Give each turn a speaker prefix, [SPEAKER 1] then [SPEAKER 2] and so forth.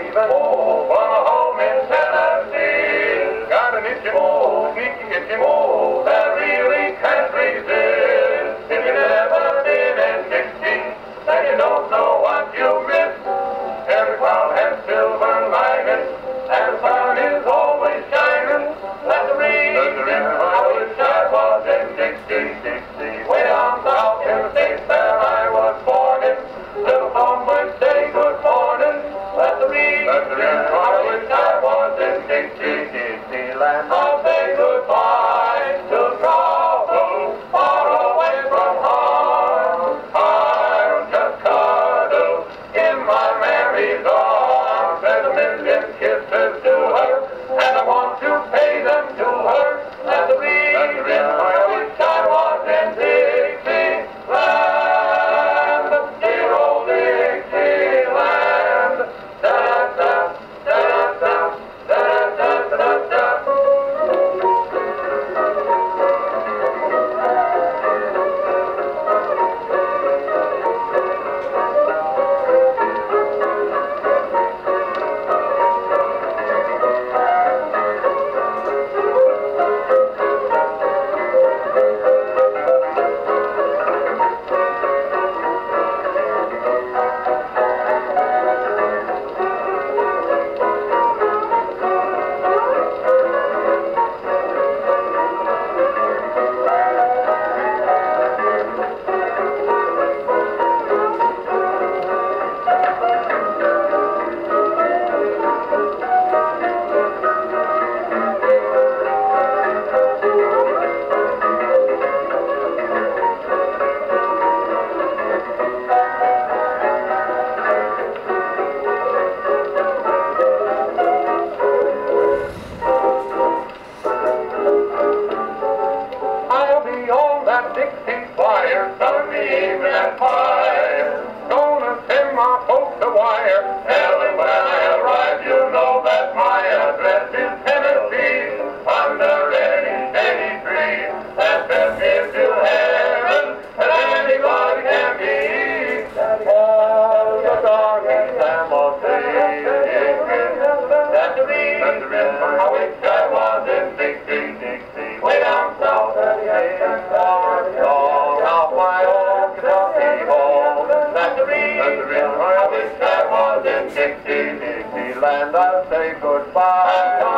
[SPEAKER 1] Even Oh, from a home in Tennessee. Got an itching, oh, sneaky itching, oh, that really can't resist. If you've never been in Dixie, then you don't know what you miss. Every cloud has silver linings. land. Dixieland, I'll say goodbye.